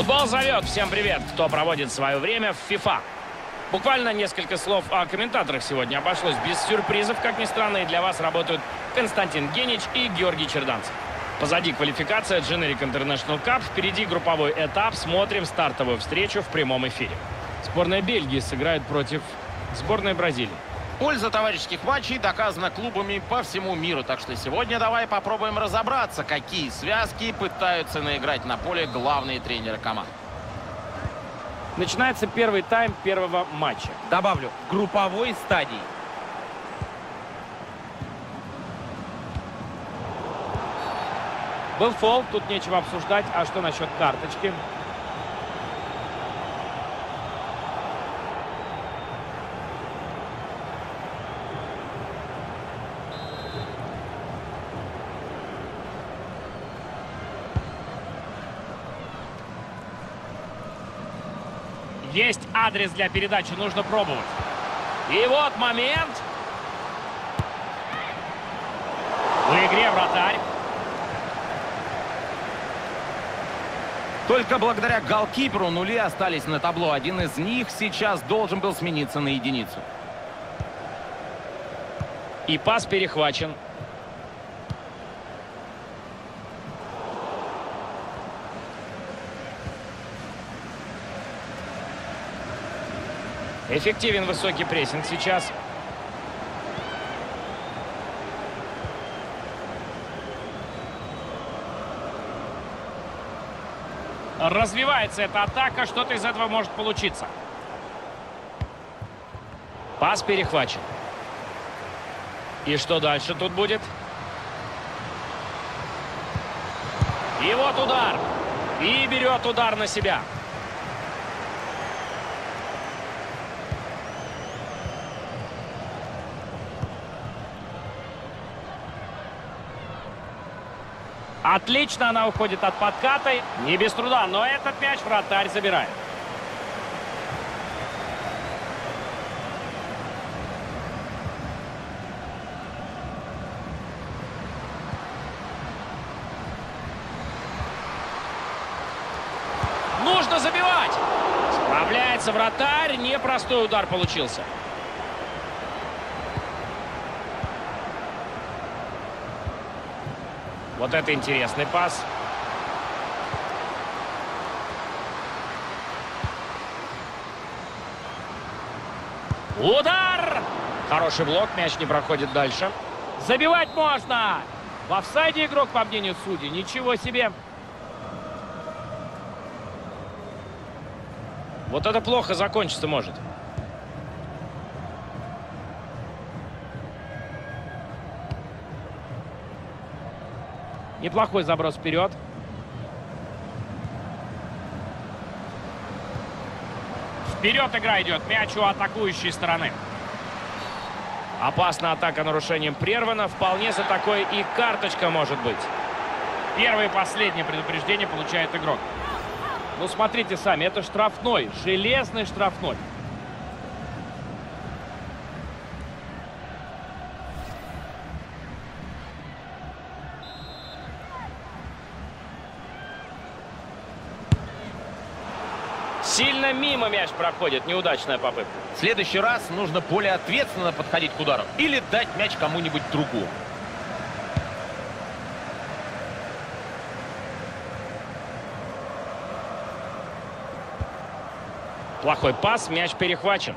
Футбол зовет. Всем привет, кто проводит свое время в FIFA. Буквально несколько слов о комментаторах сегодня. Обошлось без сюрпризов, как ни странно, и для вас работают Константин Генич и Георгий Черданцев. Позади квалификация Generic International Cup, впереди групповой этап. Смотрим стартовую встречу в прямом эфире. Сборная Бельгии сыграет против сборной Бразилии. Польза товарищеских матчей доказана клубами по всему миру. Так что сегодня давай попробуем разобраться, какие связки пытаются наиграть на поле главные тренеры команд. Начинается первый тайм первого матча. Добавлю, групповой стадии. Был фол, тут нечего обсуждать. А что насчет карточки? Есть адрес для передачи, нужно пробовать. И вот момент. В игре вратарь. Только благодаря голкиперу нули остались на табло. Один из них сейчас должен был смениться на единицу. И пас перехвачен. Эффективен высокий прессинг сейчас. Развивается эта атака. Что-то из этого может получиться. Пас перехвачен. И что дальше тут будет? И вот удар. И берет удар на себя. Отлично она уходит от подката. Не без труда, но этот мяч вратарь забирает. Нужно забивать. Справляется вратарь. Непростой удар получился. Вот это интересный пас. Удар! Хороший блок, мяч не проходит дальше. Забивать можно! В офсайде игрок, по мнению судей. Ничего себе! Вот это плохо закончится может. Неплохой заброс вперед. Вперед игра идет. Мяч у атакующей стороны. Опасная атака нарушением прервана. Вполне за такой и карточка может быть. Первое и последнее предупреждение получает игрок. Ну, смотрите сами, это штрафной. Железный штрафной. Сильно мимо мяч проходит. Неудачная попытка. В следующий раз нужно более ответственно подходить к удару. Или дать мяч кому-нибудь другому. Плохой пас, мяч перехвачен.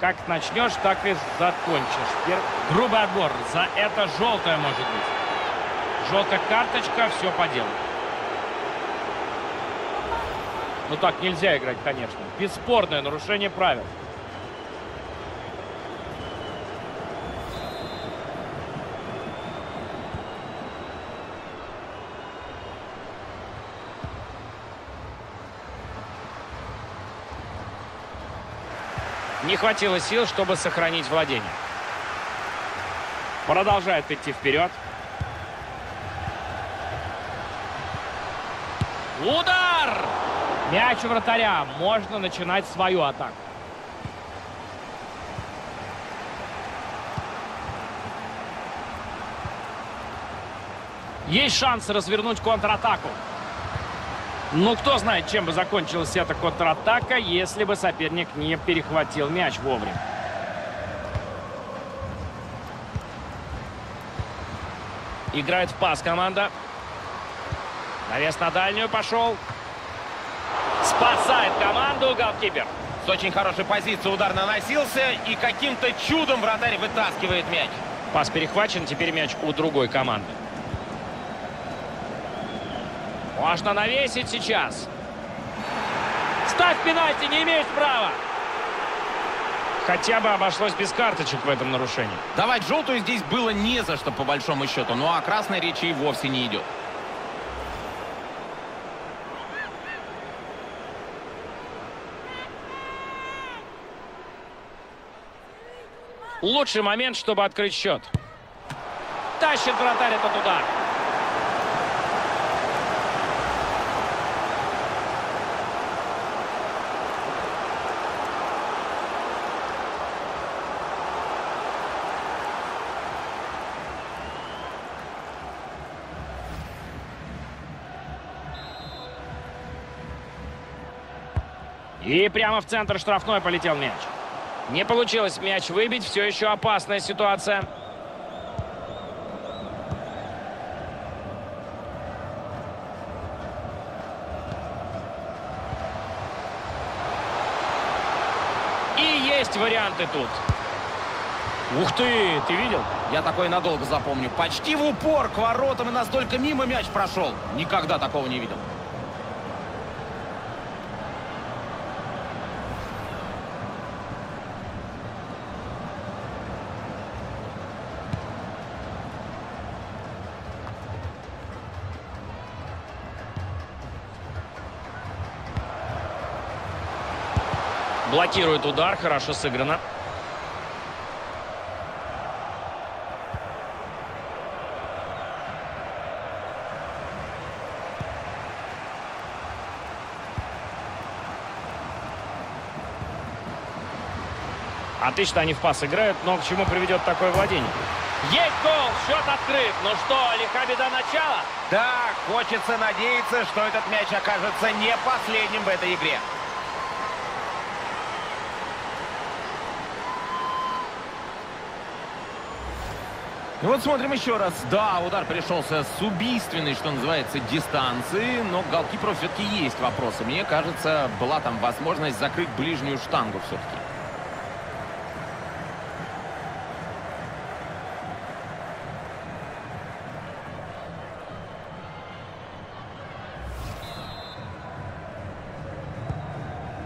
Как начнешь, так и закончишь. Грубый отбор. За это желтая может быть. Желтая карточка, все по делу. Ну так нельзя играть, конечно. Бесспорное нарушение правил. Не хватило сил, чтобы сохранить владение. Продолжает идти вперед. Удар! Мяч у вратаря. Можно начинать свою атаку. Есть шанс развернуть контратаку. Ну, кто знает, чем бы закончилась эта контратака, если бы соперник не перехватил мяч вовремя. Играет в пас команда. Навес на дальнюю пошел. Спасает команду голкипер. С очень хорошей позиции удар наносился и каким-то чудом вратарь вытаскивает мяч. Пас перехвачен, теперь мяч у другой команды. Можно навесить сейчас. Ставь пенальти, не имеешь права. Хотя бы обошлось без карточек в этом нарушении. Давать желтую здесь было не за что, по большому счету. Ну а красной речи и вовсе не идет. Лучший момент, чтобы открыть счет. Тащит вратарь этот удар. И прямо в центр штрафной полетел мяч. Не получилось мяч выбить. Все еще опасная ситуация. И есть варианты тут. Ух ты, ты видел? Я такой надолго запомню. Почти в упор к воротам и настолько мимо мяч прошел. Никогда такого не видел. Блокирует удар, хорошо сыграно. Отлично они в пас играют, но к чему приведет такое владение? Есть гол, счет открыт. Ну что, лиха беда начала? Да, хочется надеяться, что этот мяч окажется не последним в этой игре. И вот смотрим еще раз. Да, удар пришелся с убийственной, что называется, дистанции, но голкиперу все-таки есть вопросы. Мне кажется, была там возможность закрыть ближнюю штангу все-таки.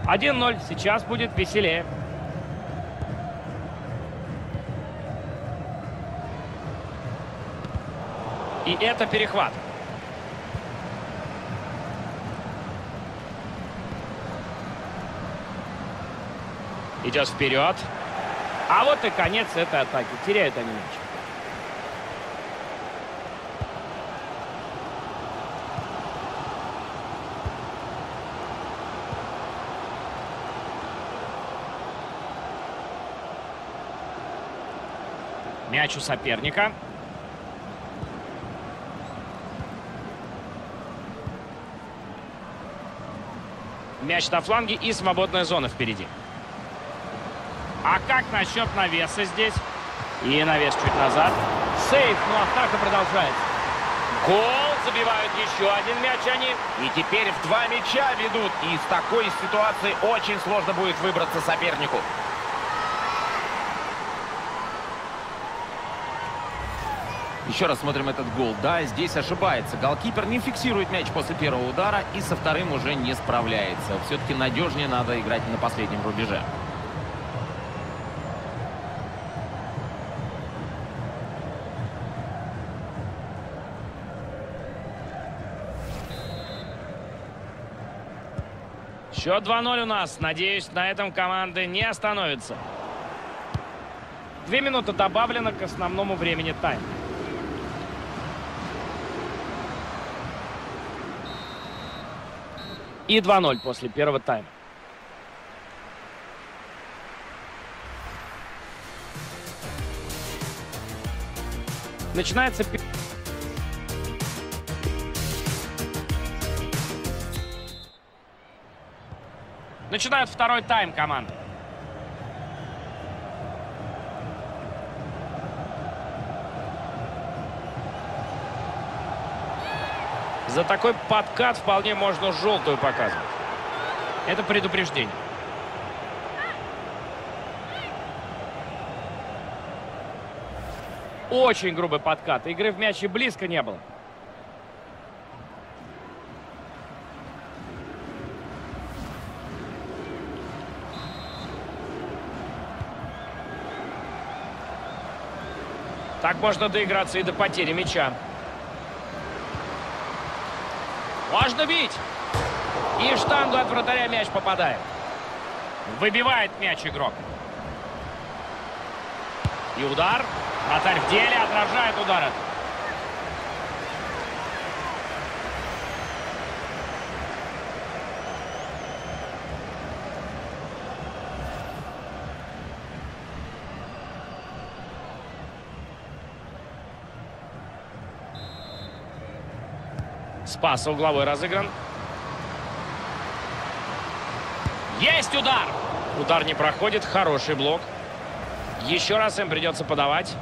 Один ноль. Сейчас будет веселее. И это перехват. Идет вперед. А вот и конец этой атаки. Теряют они мяч. Мяч у соперника. Мяч на фланге и свободная зона впереди. А как насчет навеса здесь? И навес чуть назад. Сейф, но атака продолжается. Гол, забивают еще один мяч они. И теперь в два мяча ведут. И из такой ситуации очень сложно будет выбраться сопернику. Еще раз смотрим этот гол. Да, здесь ошибается. Голкипер не фиксирует мяч после первого удара и со вторым уже не справляется. Все-таки надежнее надо играть на последнем рубеже. Счет 2-0 у нас. Надеюсь, на этом команды не остановятся. Две минуты добавлено к основному времени тайма. И 2-0 после первого тайма. Начинается... Начинают второй тайм команды. За такой подкат вполне можно желтую показывать. Это предупреждение. Очень грубый подкат. Игры в мяч и близко не было. Так можно доиграться и до потери мяча. Можно бить. И в штангу от вратаря мяч попадает. Выбивает мяч игрок. И удар. Вратарь в деле отражает удар. этот. Спас угловой разыгран. Есть удар! Удар не проходит, хороший блок. Еще раз им придется подавать.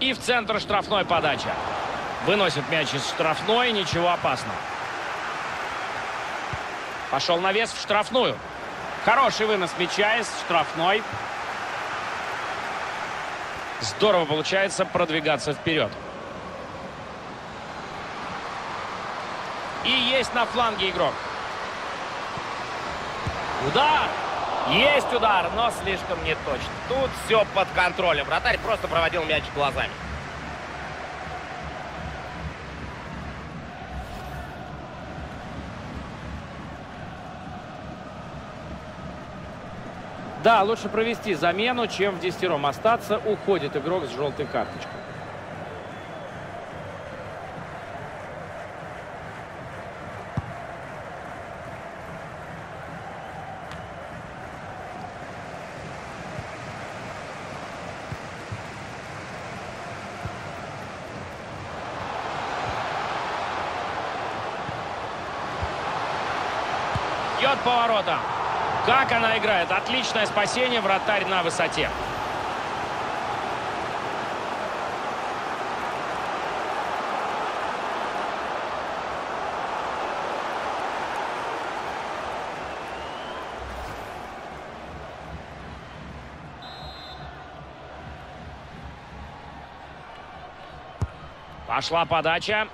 И в центр штрафной подача. Выносит мяч из штрафной, ничего опасного. Пошел навес в штрафную. Хороший вынос мяча из штрафной. Здорово получается продвигаться вперед. И есть на фланге игрок. Удар! Есть удар, но слишком неточно. Тут все под контролем. Вратарь просто проводил мяч глазами. Да, лучше провести замену, чем в десятером остаться. Уходит игрок с желтой карточкой. Как она играет? Отличное спасение, вратарь на высоте. Пошла подача.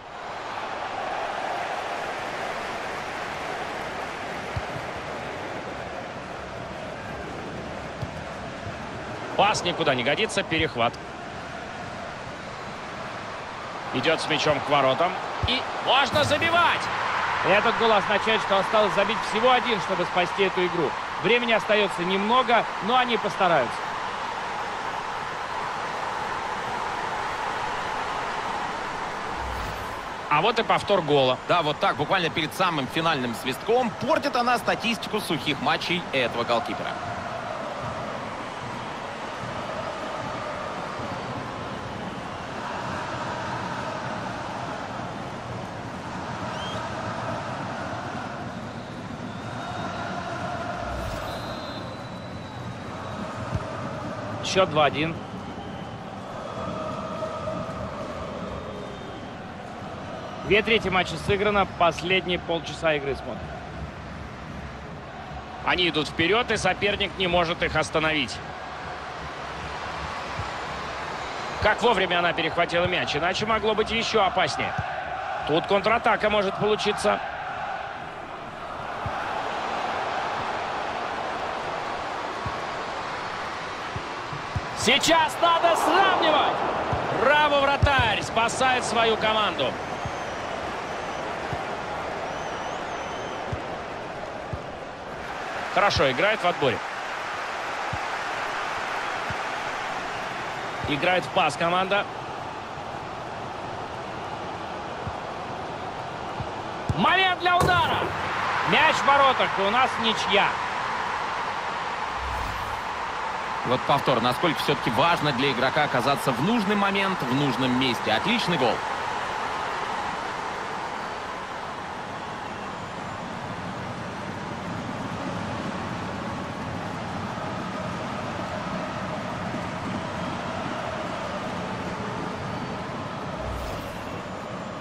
Пас никуда не годится. Перехват. Идет с мячом к воротам. И можно забивать. Этот гол означает, что осталось забить всего один, чтобы спасти эту игру. Времени остается немного, но они постараются. А вот и повтор гола. Да, вот так, буквально перед самым финальным свистком, портит она статистику сухих матчей этого голкипера. Счет 2-1. Две трети матча сыграно. Последние полчаса игры смотрим. Они идут вперед, и соперник не может их остановить. Как вовремя она перехватила мяч, иначе могло быть еще опаснее. Тут контратака может получиться. Сейчас надо сравнивать. Браво, вратарь! Спасает свою команду. Хорошо играет в отборе. Играет в пас команда. Момент для удара. Мяч в воротах, и у нас ничья. Вот повтор, насколько все-таки важно для игрока оказаться в нужный момент, в нужном месте. Отличный гол.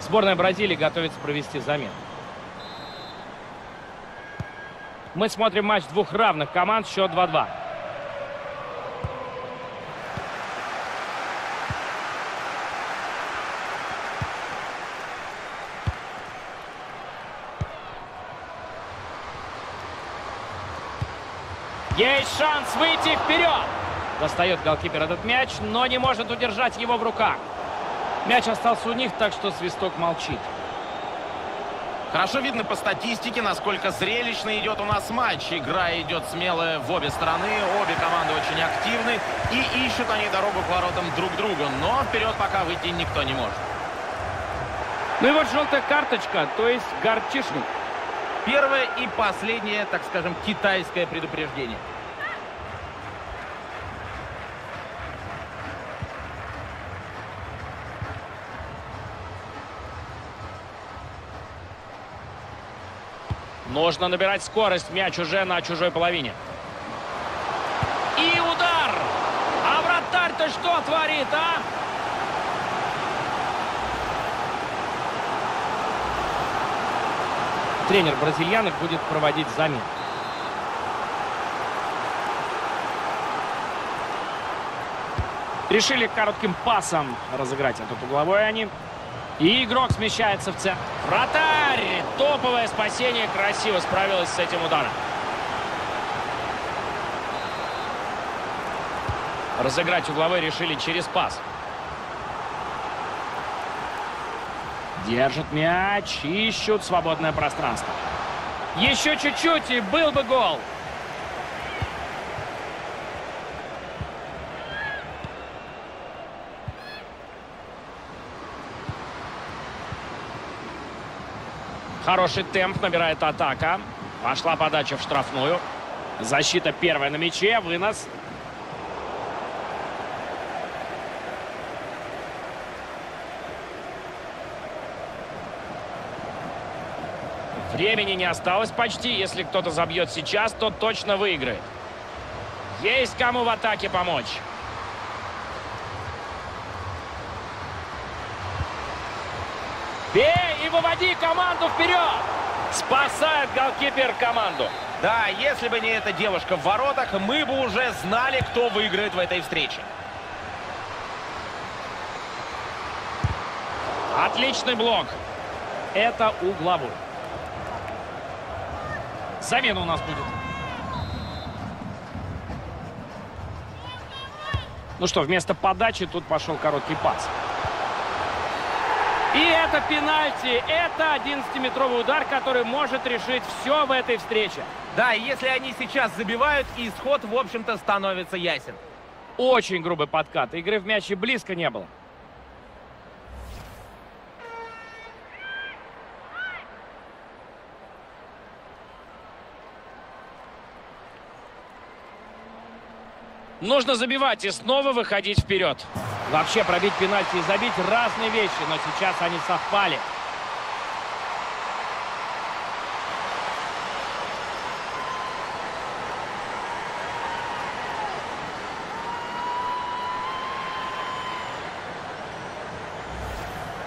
Сборная Бразилии готовится провести замену. Мы смотрим матч двух равных команд, счет 2-2. Есть шанс выйти вперед. Достает голкипер этот мяч, но не может удержать его в руках. Мяч остался у них, так что свисток молчит. Хорошо видно по статистике, насколько зрелищно идет у нас матч. Игра идет смелая в обе стороны, обе команды очень активны и ищут они дорогу к воротам друг друга, но вперед пока выйти никто не может. Ну и вот желтая карточка, то есть горчишник. Первое и последнее, так скажем, китайское предупреждение. Нужно набирать скорость. Мяч уже на чужой половине. И удар! А вратарь-то что творит, а? Тренер бразильянок будет проводить замену. Решили коротким пасом разыграть этот угловой они. И игрок смещается в центр. Вратарь! Топовое спасение. Красиво справилась с этим ударом. Разыграть угловой решили через пас. Держит мяч. Ищут свободное пространство. Еще чуть-чуть и был бы гол. Хороший темп набирает атака. Пошла подача в штрафную. Защита первая на мяче. Вынос. Времени не осталось почти. Если кто-то забьет сейчас, то точно выиграет. Есть кому в атаке помочь. Бей и выводи команду вперед! Спасает голкипер команду. Да, если бы не эта девушка в воротах, мы бы уже знали, кто выиграет в этой встрече. Отличный блок. Это угловой. Замена у нас будет. Ну что, вместо подачи тут пошел короткий пас. И это пенальти. Это 11-метровый удар, который может решить все в этой встрече. Да, если они сейчас забивают, исход, в общем-то, становится ясен. Очень грубый подкат. Игры в мяч и близко не было. Нужно забивать и снова выходить вперед. Вообще пробить пенальти и забить разные вещи, но сейчас они совпали.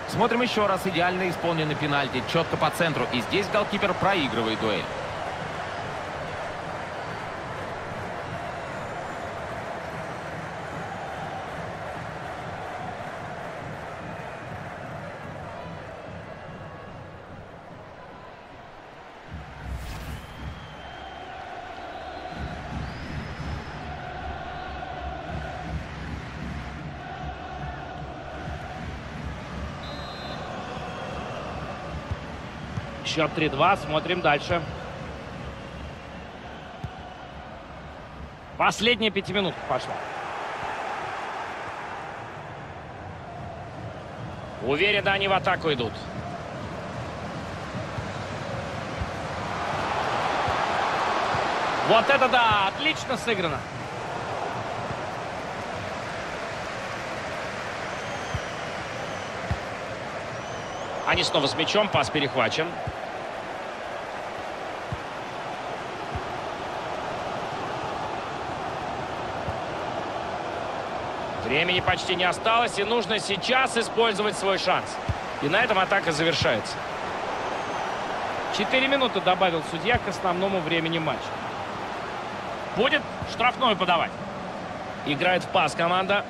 Смотрим еще раз идеально исполненный пенальти, четко по центру. И здесь голкипер проигрывает дуэль. Счет 3-2. Смотрим дальше. Последняя минут пошла. Уверенно они в атаку идут. Вот это да! Отлично сыграно. Они снова с мячом. Пас перехвачен. Времени почти не осталось, и нужно сейчас использовать свой шанс. И на этом атака завершается. Четыре минуты добавил судья к основному времени матча. Будет штрафную подавать. Играет в пас команда.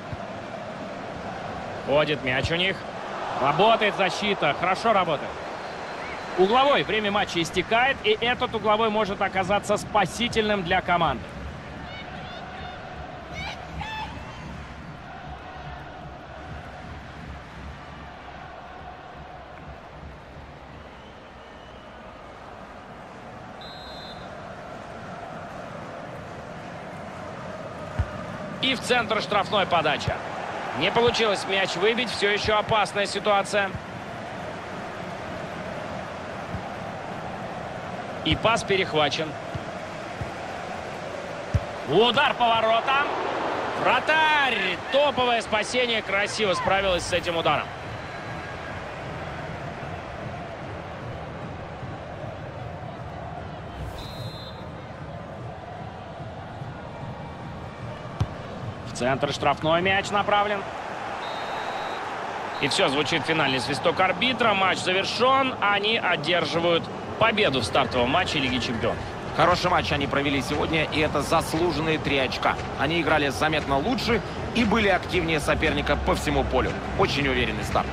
Ходит мяч у них. Работает защита. Хорошо работает. Угловой. Время матча истекает. И этот угловой может оказаться спасительным для команды. В центр штрафной подача. Не получилось мяч выбить. Все еще опасная ситуация. И пас перехвачен. Удар по воротам. Вратарь! Топовое спасение. Красиво справилась с этим ударом. Центр штрафной мяч направлен. И все, звучит финальный свисток арбитра. Матч завершен. Они одерживают победу в стартовом матче Лиги Чемпионов. Хороший матч они провели сегодня, и это заслуженные три очка. Они играли заметно лучше и были активнее соперника по всему полю. Очень уверенный старт.